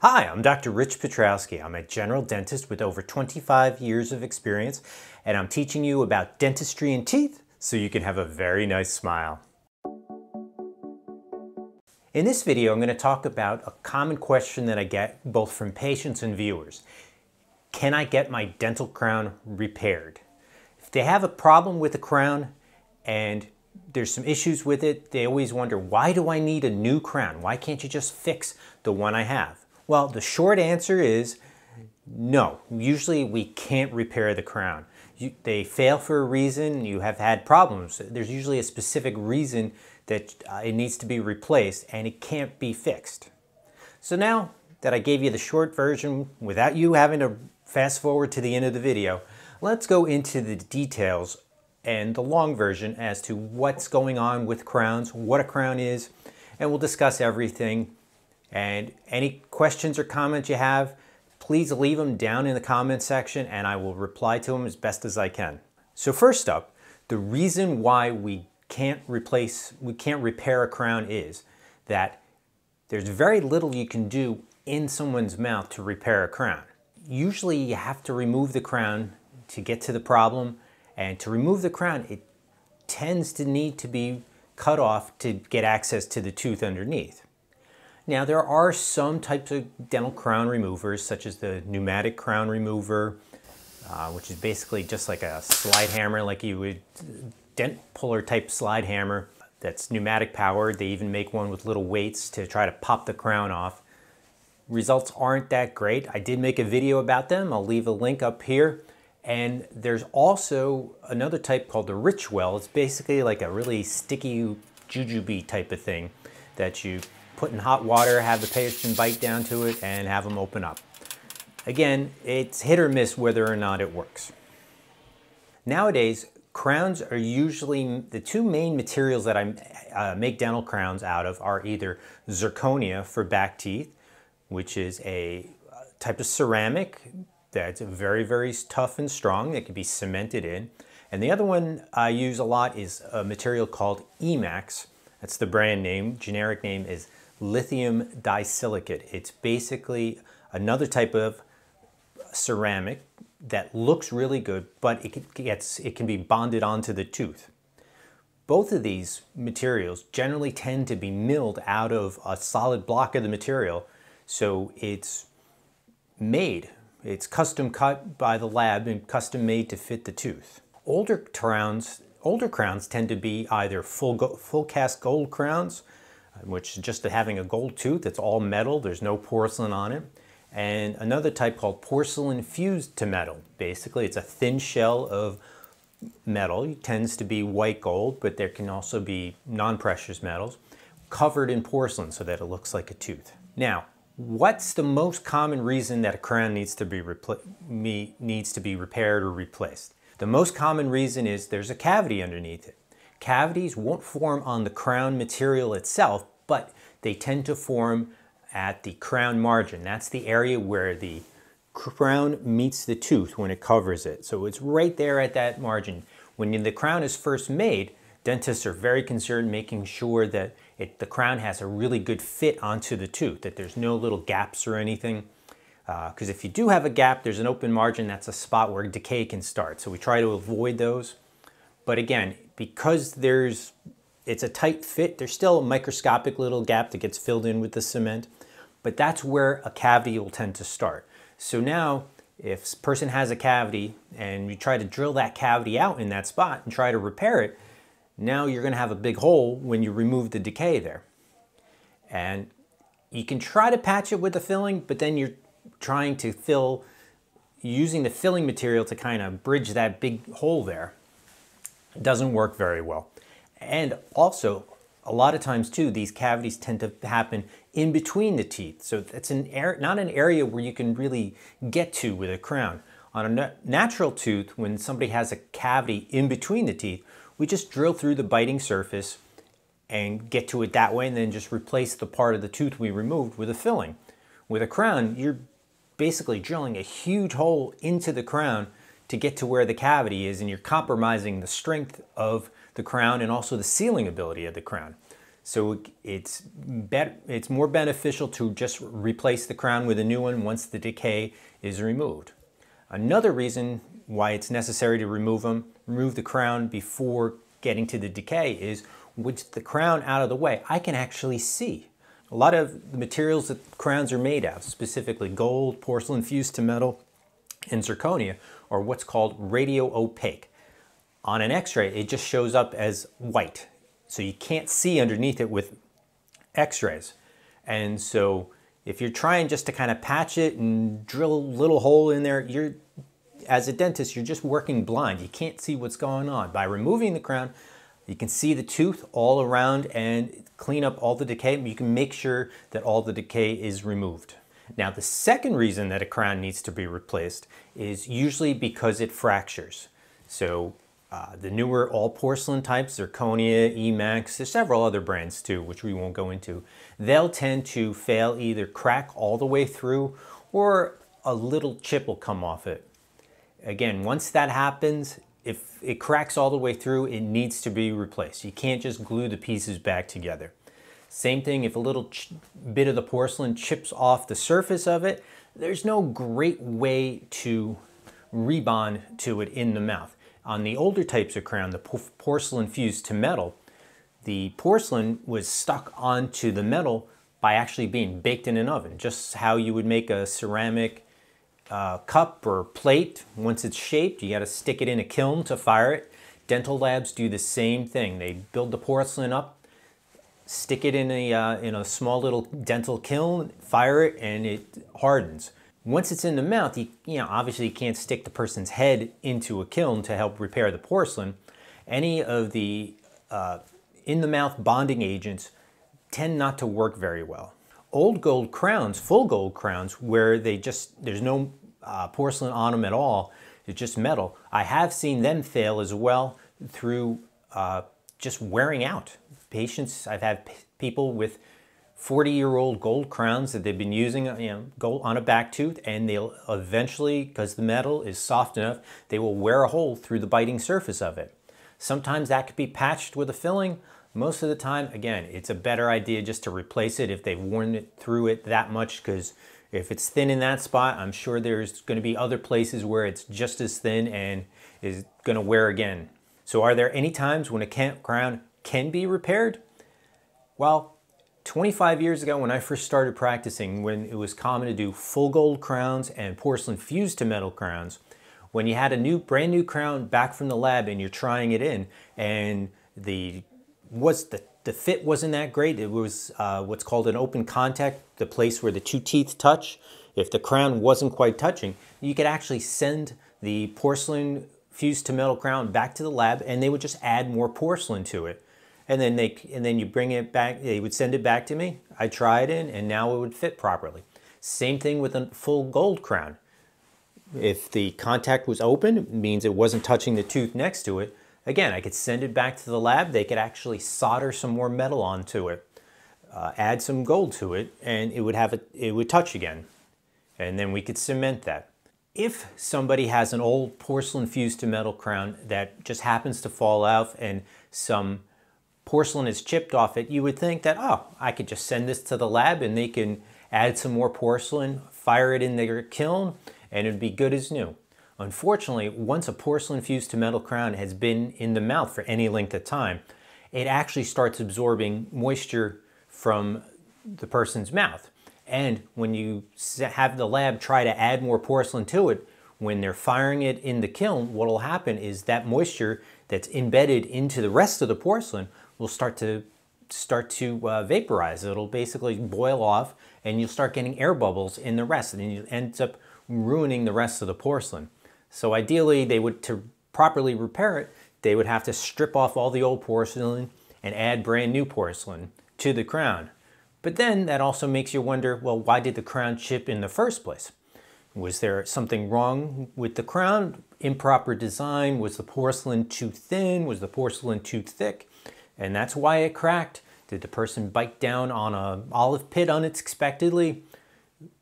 Hi, I'm Dr. Rich Piotrowski. I'm a general dentist with over 25 years of experience, and I'm teaching you about dentistry and teeth so you can have a very nice smile. In this video, I'm going to talk about a common question that I get both from patients and viewers. Can I get my dental crown repaired? If they have a problem with the crown and there's some issues with it, they always wonder, why do I need a new crown? Why can't you just fix the one I have? Well, the short answer is no. Usually we can't repair the crown. You, they fail for a reason, you have had problems. There's usually a specific reason that uh, it needs to be replaced and it can't be fixed. So now that I gave you the short version without you having to fast forward to the end of the video, let's go into the details and the long version as to what's going on with crowns, what a crown is, and we'll discuss everything. And any questions or comments you have, please leave them down in the comment section and I will reply to them as best as I can. So first up, the reason why we can't replace, we can't repair a crown is that there's very little you can do in someone's mouth to repair a crown. Usually you have to remove the crown to get to the problem and to remove the crown it tends to need to be cut off to get access to the tooth underneath. Now there are some types of dental crown removers such as the pneumatic crown remover uh, which is basically just like a slide hammer like you would dent puller type slide hammer that's pneumatic powered. They even make one with little weights to try to pop the crown off. Results aren't that great. I did make a video about them. I'll leave a link up here. And there's also another type called the Richwil. It's basically like a really sticky jujube type of thing that you put in hot water, have the patient bite down to it, and have them open up. Again, it's hit or miss whether or not it works. Nowadays, Crowns are usually, the two main materials that I uh, make dental crowns out of are either zirconia for back teeth, which is a uh, type of ceramic that's very, very tough and strong that can be cemented in. And the other one I use a lot is a material called Emax. That's the brand name. Generic name is lithium disilicate. It's basically another type of ceramic that looks really good, but it, gets, it can be bonded onto the tooth. Both of these materials generally tend to be milled out of a solid block of the material, so it's made. It's custom cut by the lab and custom made to fit the tooth. Older crowns, older crowns tend to be either full, full cast gold crowns, which is just having a gold tooth, it's all metal, there's no porcelain on it and another type called porcelain fused to metal. Basically, it's a thin shell of metal. It tends to be white gold, but there can also be non-precious metals covered in porcelain so that it looks like a tooth. Now, what's the most common reason that a crown needs to be, needs to be repaired or replaced? The most common reason is there's a cavity underneath it. Cavities won't form on the crown material itself, but they tend to form at the crown margin. That's the area where the crown meets the tooth when it covers it. So it's right there at that margin. When the crown is first made, dentists are very concerned making sure that it, the crown has a really good fit onto the tooth, that there's no little gaps or anything. Because uh, if you do have a gap, there's an open margin, that's a spot where decay can start. So we try to avoid those. But again, because there's it's a tight fit, there's still a microscopic little gap that gets filled in with the cement but that's where a cavity will tend to start. So now, if a person has a cavity and you try to drill that cavity out in that spot and try to repair it, now you're gonna have a big hole when you remove the decay there. And you can try to patch it with a filling, but then you're trying to fill, using the filling material to kind of bridge that big hole there. Doesn't work very well. And also, a lot of times too, these cavities tend to happen in between the teeth. So it's an not an area where you can really get to with a crown. On a natural tooth, when somebody has a cavity in between the teeth, we just drill through the biting surface and get to it that way and then just replace the part of the tooth we removed with a filling. With a crown, you're basically drilling a huge hole into the crown to get to where the cavity is and you're compromising the strength of the crown and also the sealing ability of the crown. So it's, it's more beneficial to just replace the crown with a new one once the decay is removed. Another reason why it's necessary to remove them, remove the crown before getting to the decay is with the crown out of the way, I can actually see. A lot of the materials that crowns are made of, specifically gold, porcelain fused to metal, and zirconia, are what's called radio opaque. On an x-ray, it just shows up as white. So you can't see underneath it with x-rays. And so if you're trying just to kind of patch it and drill a little hole in there, you're as a dentist, you're just working blind. You can't see what's going on. By removing the crown, you can see the tooth all around and clean up all the decay. You can make sure that all the decay is removed. Now, the second reason that a crown needs to be replaced is usually because it fractures. So uh, the newer all porcelain types, zirconia, Emax, there's several other brands too, which we won't go into. They'll tend to fail, either crack all the way through or a little chip will come off it. Again, once that happens, if it cracks all the way through, it needs to be replaced. You can't just glue the pieces back together. Same thing, if a little bit of the porcelain chips off the surface of it, there's no great way to rebond to it in the mouth. On the older types of crown, the porcelain fused to metal, the porcelain was stuck onto the metal by actually being baked in an oven, just how you would make a ceramic uh, cup or plate. Once it's shaped, you got to stick it in a kiln to fire it. Dental labs do the same thing. They build the porcelain up, stick it in a, uh, in a small little dental kiln, fire it, and it hardens. Once it's in the mouth, you, you know, obviously you can't stick the person's head into a kiln to help repair the porcelain. Any of the uh, in-the-mouth bonding agents tend not to work very well. Old gold crowns, full gold crowns, where they just, there's no uh, porcelain on them at all, it's just metal. I have seen them fail as well through uh, just wearing out. Patients, I've had people with 40 year old gold crowns that they've been using uh, you know, gold on a back tooth and they'll eventually, because the metal is soft enough, they will wear a hole through the biting surface of it. Sometimes that could be patched with a filling. Most of the time, again, it's a better idea just to replace it if they've worn it through it that much because if it's thin in that spot, I'm sure there's going to be other places where it's just as thin and is going to wear again. So are there any times when a crown can be repaired? Well, 25 years ago when I first started practicing, when it was common to do full gold crowns and porcelain fused to metal crowns, when you had a new, brand new crown back from the lab and you're trying it in and the, was the, the fit wasn't that great. It was uh, what's called an open contact, the place where the two teeth touch. If the crown wasn't quite touching, you could actually send the porcelain fused to metal crown back to the lab and they would just add more porcelain to it and then they and then you bring it back they would send it back to me. I try it in and now it would fit properly. Same thing with a full gold crown. If the contact was open it means it wasn't touching the tooth next to it. Again i could send it back to the lab. They could actually solder some more metal onto it uh, add some gold to it and it would have it it would touch again. And then we could cement that. If somebody has an old porcelain fused to metal crown that just happens to fall out and some porcelain is chipped off it, you would think that, oh, I could just send this to the lab and they can add some more porcelain, fire it in their kiln, and it'd be good as new. Unfortunately, once a porcelain fused to metal crown has been in the mouth for any length of time, it actually starts absorbing moisture from the person's mouth. And when you have the lab try to add more porcelain to it, when they're firing it in the kiln, what will happen is that moisture that's embedded into the rest of the porcelain will start to start to uh, vaporize. It'll basically boil off and you'll start getting air bubbles in the rest and you end up ruining the rest of the porcelain. So ideally they would, to properly repair it, they would have to strip off all the old porcelain and add brand new porcelain to the crown. But then that also makes you wonder, well, why did the crown chip in the first place? Was there something wrong with the crown? Improper design? Was the porcelain too thin? Was the porcelain too thick? And that's why it cracked. Did the person bite down on a olive pit unexpectedly?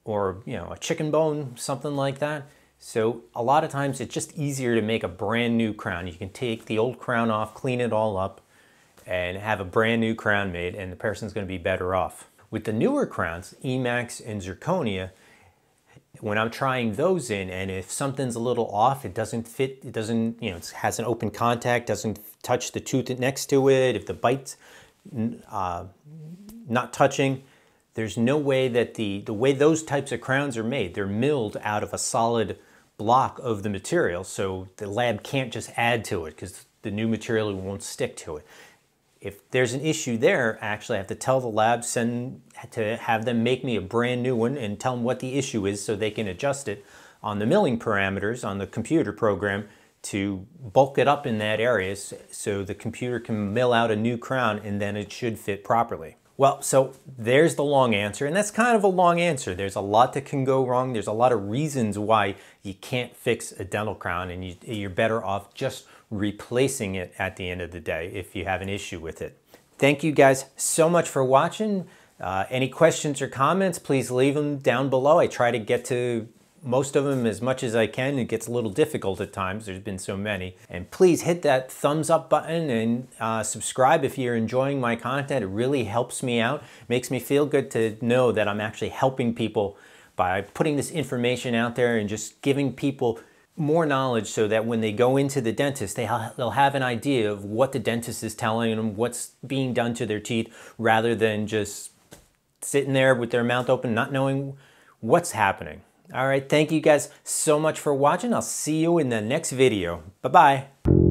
Or, you know, a chicken bone, something like that? So a lot of times it's just easier to make a brand new crown. You can take the old crown off, clean it all up, and have a brand new crown made and the person's going to be better off. With the newer crowns, Emax and Zirconia, when I'm trying those in and if something's a little off, it doesn't fit, it doesn't, you know, it has an open contact, doesn't touch the tooth next to it, if the bite's uh, not touching, there's no way that the, the way those types of crowns are made, they're milled out of a solid block of the material, so the lab can't just add to it because the new material won't stick to it. If there's an issue there, actually I have to tell the lab, send to have them make me a brand new one and tell them what the issue is so they can adjust it on the milling parameters on the computer program to bulk it up in that area so the computer can mill out a new crown and then it should fit properly. Well, so there's the long answer, and that's kind of a long answer. There's a lot that can go wrong. There's a lot of reasons why you can't fix a dental crown, and you, are better off just replacing it at the end of the day if you have an issue with it. Thank you guys so much for watching. Uh, any questions or comments, please leave them down below. I try to get to most of them as much as I can. It gets a little difficult at times. There's been so many. And please hit that thumbs up button and uh, subscribe if you're enjoying my content. It really helps me out. Makes me feel good to know that I'm actually helping people by putting this information out there and just giving people more knowledge so that when they go into the dentist, they ha they'll have an idea of what the dentist is telling them, what's being done to their teeth, rather than just sitting there with their mouth open, not knowing what's happening. All right, thank you guys so much for watching. I'll see you in the next video. Bye-bye.